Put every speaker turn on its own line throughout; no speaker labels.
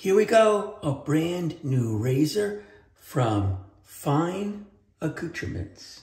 Here we go, a brand new razor from Fine Accoutrements.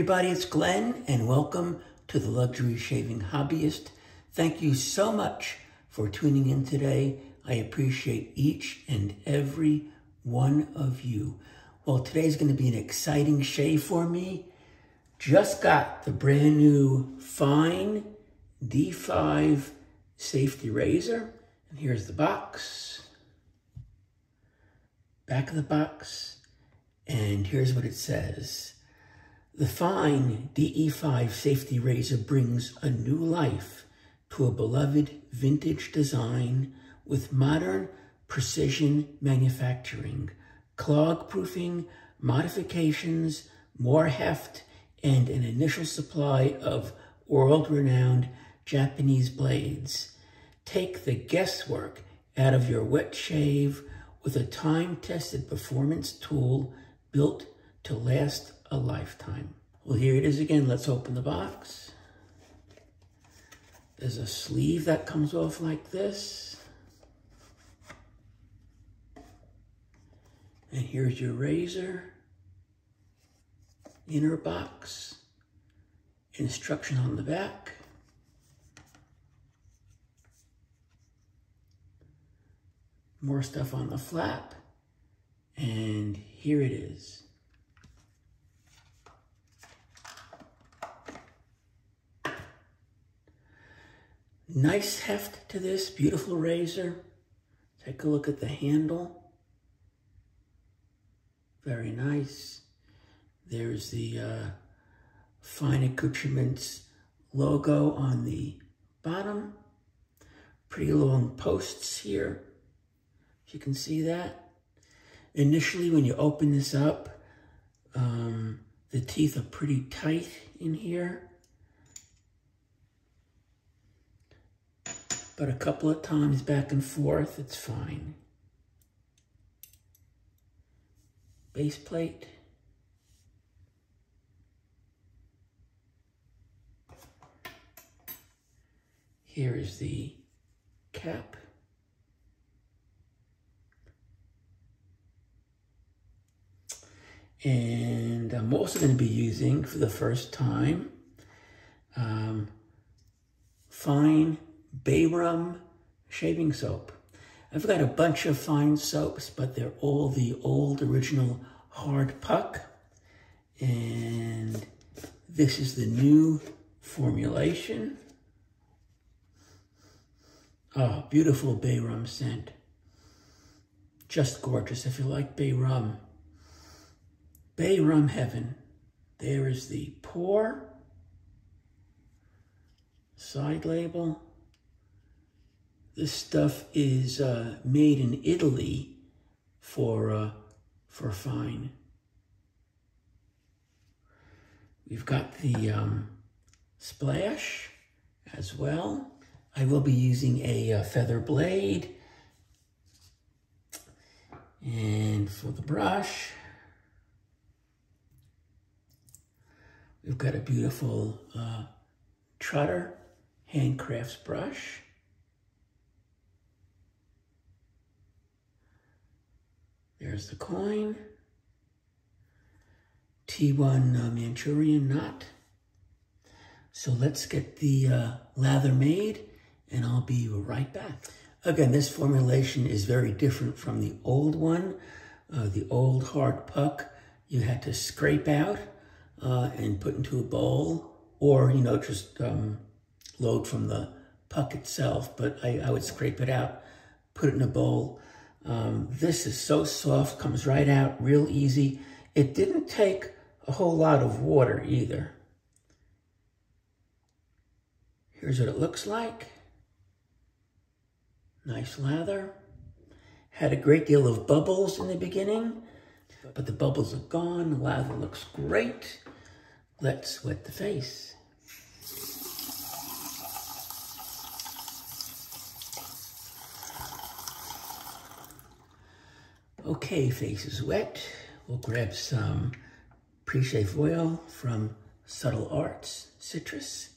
Everybody, it's Glenn and welcome to the Luxury Shaving Hobbyist. Thank you so much for tuning in today. I appreciate each and every one of you. Well, today's going to be an exciting shave for me. Just got the brand new Fine D5 safety razor. And here's the box. Back of the box. And here's what it says. The fine DE5 safety razor brings a new life to a beloved vintage design with modern precision manufacturing, clog proofing, modifications, more heft, and an initial supply of world-renowned Japanese blades. Take the guesswork out of your wet shave with a time-tested performance tool built to last a lifetime. Well, here it is again. Let's open the box. There's a sleeve that comes off like this. And here's your razor. Inner box. Instruction on the back. More stuff on the flap. And here it is. Nice heft to this, beautiful razor. Take a look at the handle. Very nice. There's the uh, Fine Accoutrements logo on the bottom. Pretty long posts here, if you can see that. Initially, when you open this up, um, the teeth are pretty tight in here. But a couple of times back and forth, it's fine. Base plate. Here is the cap. And I'm also going to be using, for the first time, um, fine Bay Rum shaving soap. I've got a bunch of fine soaps, but they're all the old original hard puck. And this is the new formulation. Oh, beautiful bay rum scent. Just gorgeous if you like bay rum. Bay rum heaven. There is the pour. Side label. This stuff is uh, made in Italy for, uh, for fine. We've got the um, splash as well. I will be using a, uh, feather blade. And for the brush, we've got a beautiful uh, Trotter Handcrafts brush. There's the coin. T1 uh, Manchurian knot. So let's get the uh, lather made and I'll be right back. Again, this formulation is very different from the old one. Uh, the old hard puck, you had to scrape out uh, and put into a bowl or, you know, just um, load from the puck itself. But I, I would scrape it out, put it in a bowl, um, this is so soft, comes right out real easy. It didn't take a whole lot of water either. Here's what it looks like. Nice lather. Had a great deal of bubbles in the beginning, but the bubbles are gone. The lather looks great. Let's wet the face. Okay, face is wet. We'll grab some pre-shave oil from Subtle Arts Citrus.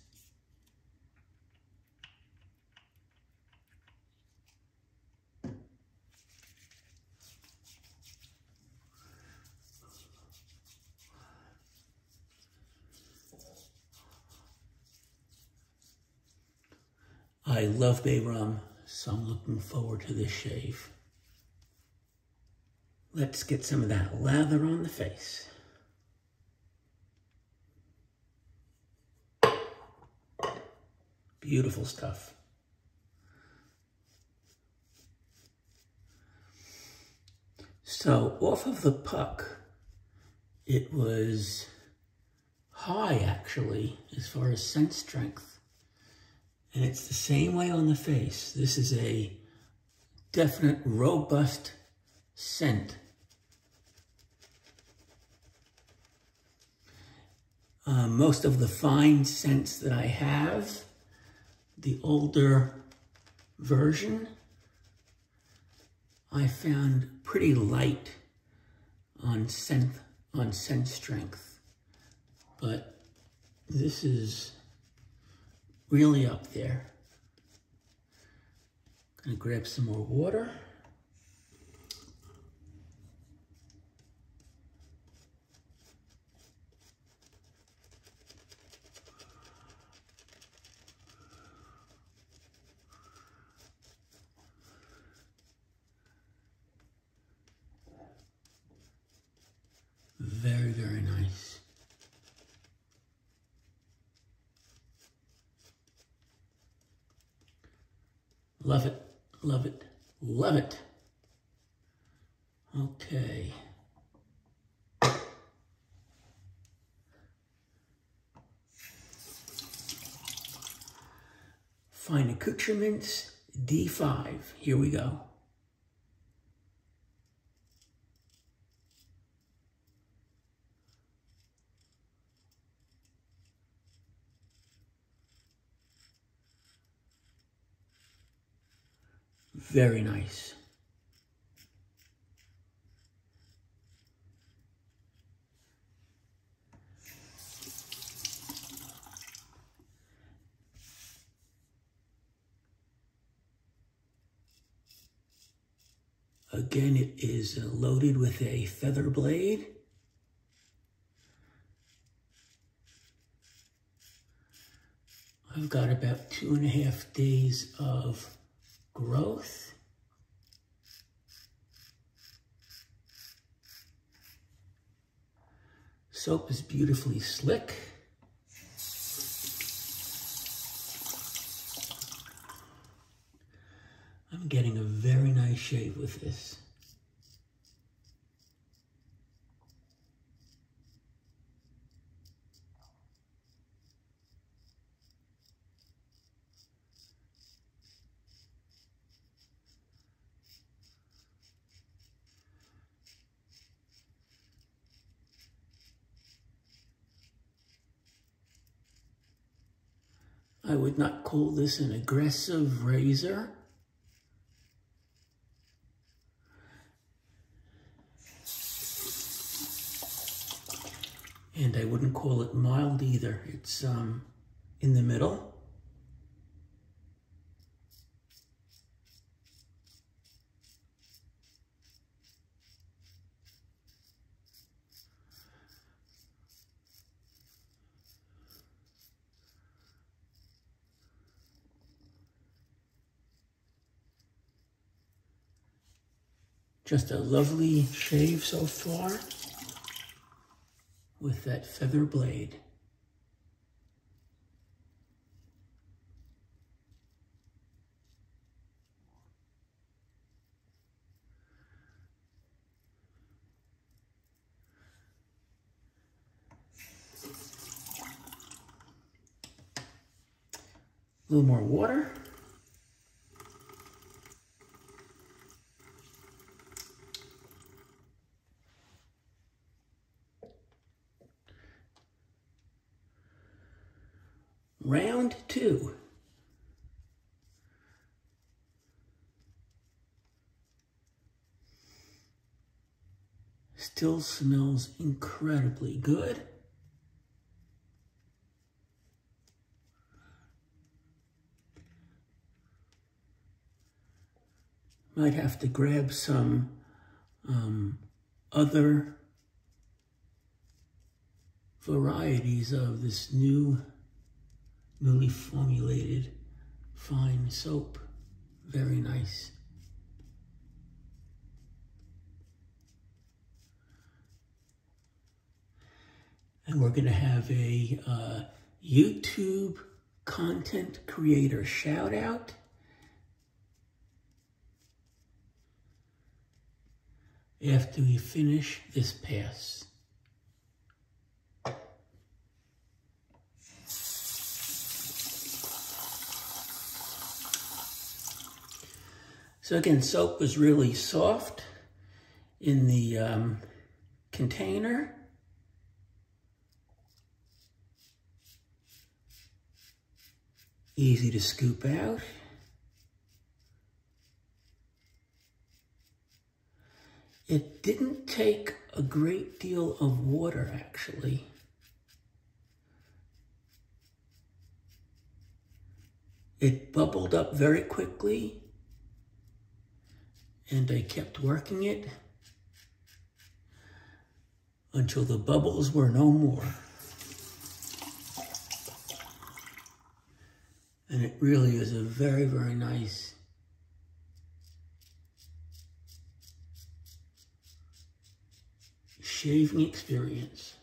I love bay rum, so I'm looking forward to this shave. Let's get some of that lather on the face. Beautiful stuff. So off of the puck, it was high actually, as far as scent strength. And it's the same way on the face. This is a definite robust scent. Uh, most of the fine scents that I have, the older version, I found pretty light on scent, on scent strength. But this is really up there. Gonna grab some more water. Very, very nice. Love it, love it, love it. Okay. Fine accoutrements, D5. Here we go. Very nice. Again, it is loaded with a feather blade. I've got about two and a half days of growth. Soap is beautifully slick. I'm getting a very nice shave with this. I would not call this an aggressive razor. And I wouldn't call it mild either. It's um, in the middle. Just a lovely shave so far with that feather blade. A little more water. Round two. Still smells incredibly good. Might have to grab some um, other varieties of this new newly formulated fine soap. Very nice. And we're going to have a uh, YouTube content creator shout out. After we finish this pass. So again, soap was really soft in the um, container. Easy to scoop out. It didn't take a great deal of water, actually. It bubbled up very quickly and I kept working it until the bubbles were no more. And it really is a very, very nice shaving experience.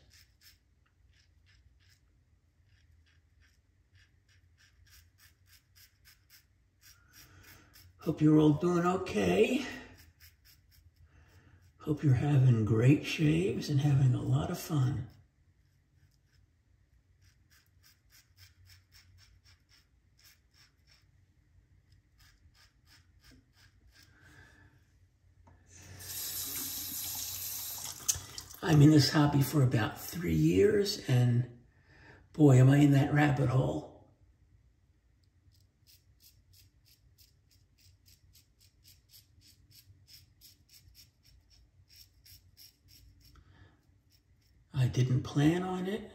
Hope you're all doing okay. Hope you're having great shaves and having a lot of fun. I'm in this hobby for about three years, and boy, am I in that rabbit hole. I didn't plan on it.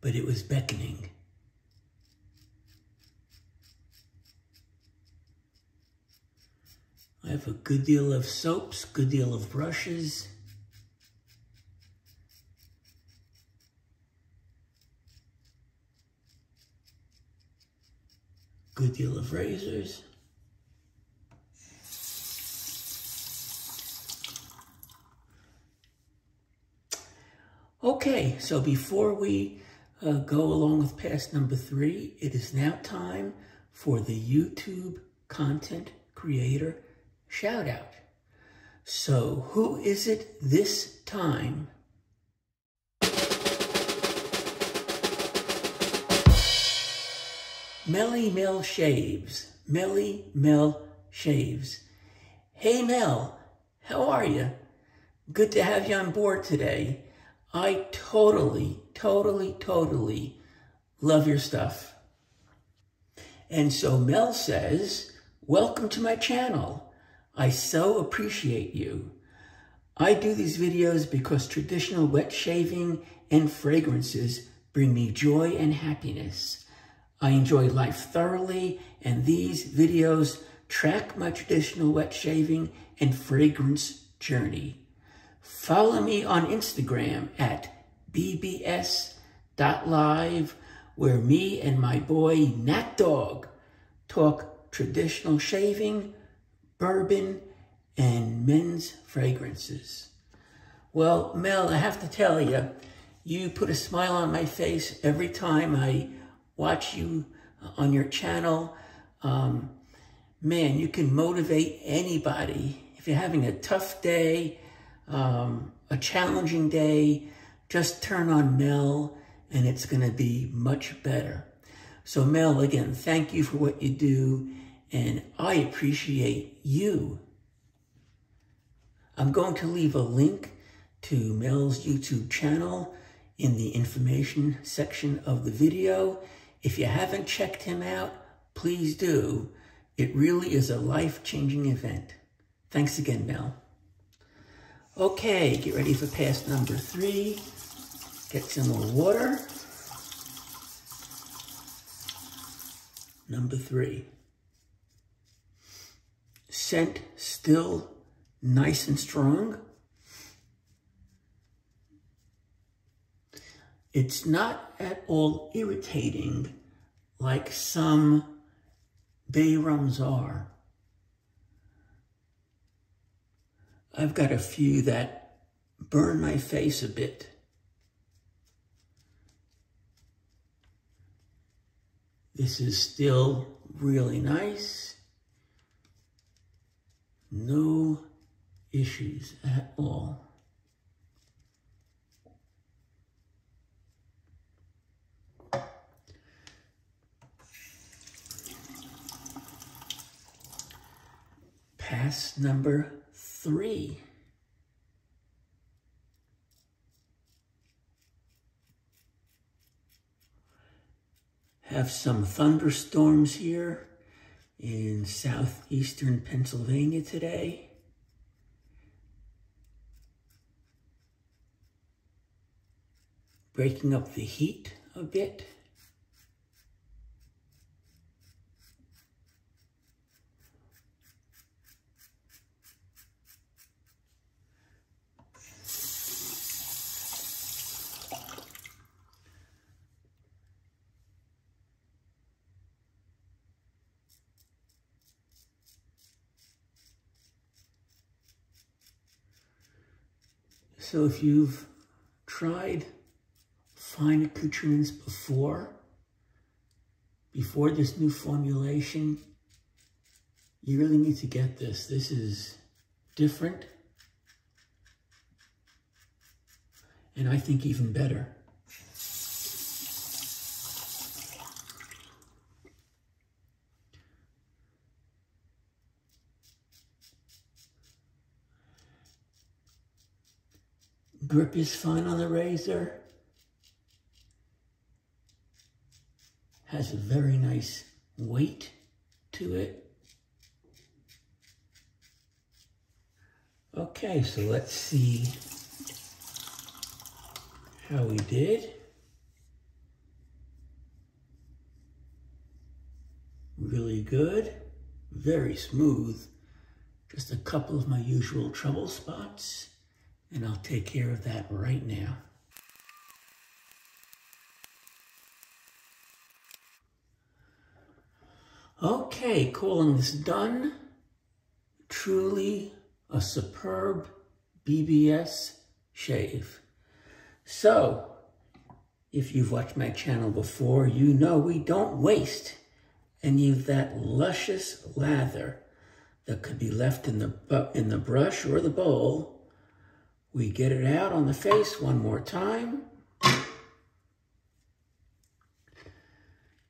But it was beckoning. I have a good deal of soaps, good deal of brushes. Good deal of razors. Okay, so before we uh, go along with pass number three, it is now time for the YouTube content creator shout out. So who is it this time? Melly Mel Shaves. Melly Mel Shaves. Hey Mel, how are you? Good to have you on board today. I totally, totally, totally love your stuff. And so Mel says, welcome to my channel. I so appreciate you. I do these videos because traditional wet shaving and fragrances bring me joy and happiness. I enjoy life thoroughly, and these videos track my traditional wet shaving and fragrance journey. Follow me on Instagram at bbs.live, where me and my boy Nat Dog talk traditional shaving, bourbon, and men's fragrances. Well, Mel, I have to tell you, you put a smile on my face every time I watch you on your channel. Um, man, you can motivate anybody if you're having a tough day, um, a challenging day, just turn on Mel and it's going to be much better. So Mel, again, thank you for what you do and I appreciate you. I'm going to leave a link to Mel's YouTube channel in the information section of the video. If you haven't checked him out, please do. It really is a life-changing event. Thanks again, Mel. Okay, get ready for pass number three. Get some more water. Number three. Scent still nice and strong. It's not at all irritating like some bay rums are. I've got a few that burn my face a bit. This is still really nice. No issues at all. Pass number three. Have some thunderstorms here in southeastern Pennsylvania today. Breaking up the heat a bit. So if you've tried fine accoutrements before, before this new formulation, you really need to get this. This is different. And I think even better. Grip is fine on the razor. Has a very nice weight to it. Okay, so let's see how we did. Really good, very smooth. Just a couple of my usual trouble spots. And I'll take care of that right now. Okay, calling this done. Truly a superb BBS shave. So, if you've watched my channel before, you know we don't waste any of that luscious lather that could be left in the, in the brush or the bowl we get it out on the face one more time.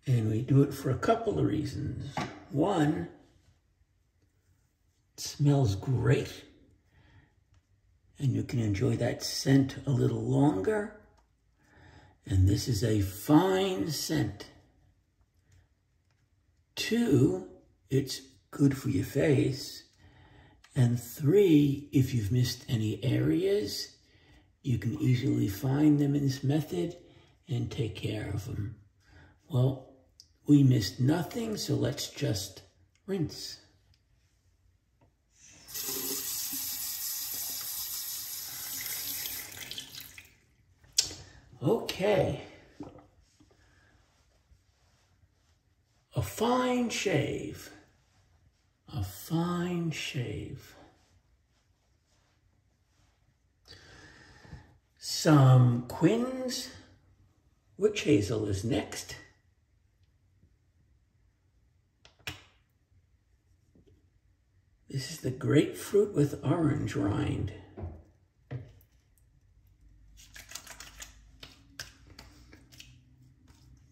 And we do it for a couple of reasons. One, it smells great. And you can enjoy that scent a little longer. And this is a fine scent. Two, it's good for your face. And three, if you've missed any areas, you can easily find them in this method and take care of them. Well, we missed nothing, so let's just rinse. Okay. A fine shave a fine shave. Some quins. witch hazel is next. This This is the grapefruit with orange rind.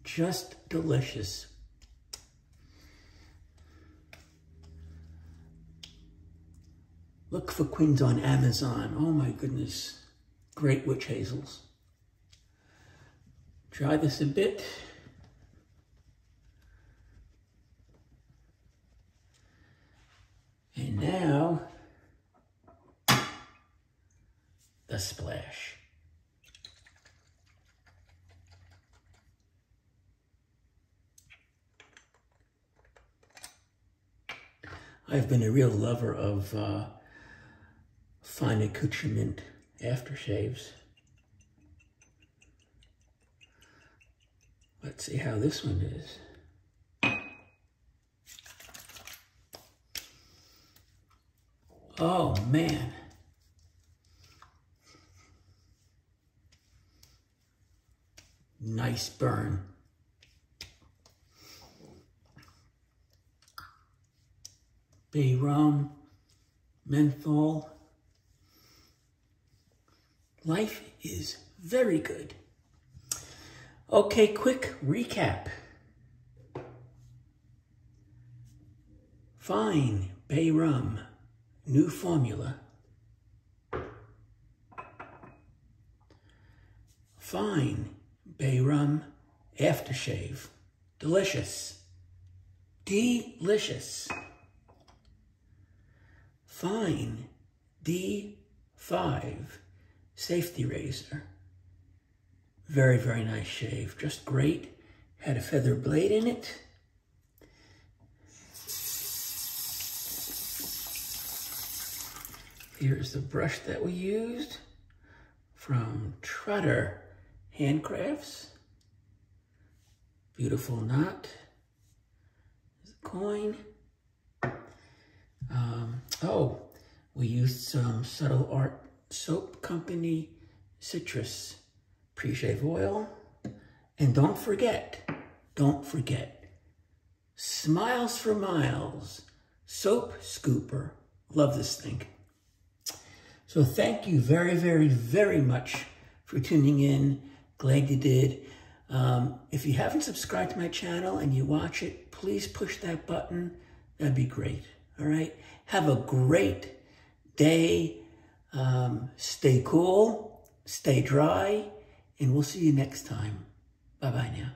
Just delicious. Look for quins on Amazon. Oh my goodness. Great witch hazels. Try this a bit. And now, the splash. I've been a real lover of uh, fine accoutrement aftershaves. Let's see how this one is. Oh, man. Nice burn. Bay rum, menthol. Life is very good. Okay, quick recap. Fine, bay rum, new formula. Fine, bay rum, aftershave. Delicious. Delicious. Fine, D5, safety razor. Very, very nice shave. Just great. Had a feather blade in it. Here's the brush that we used from Trotter Handcrafts. Beautiful knot. There's a coin. Um, oh, we used some Subtle Art Soap Company Citrus pre-shave oil. And don't forget, don't forget, Smiles for Miles Soap Scooper. Love this thing. So thank you very, very, very much for tuning in. Glad you did. Um, if you haven't subscribed to my channel and you watch it, please push that button. That'd be great. All right. Have a great day. Um, stay cool, stay dry, and we'll see you next time. Bye-bye now.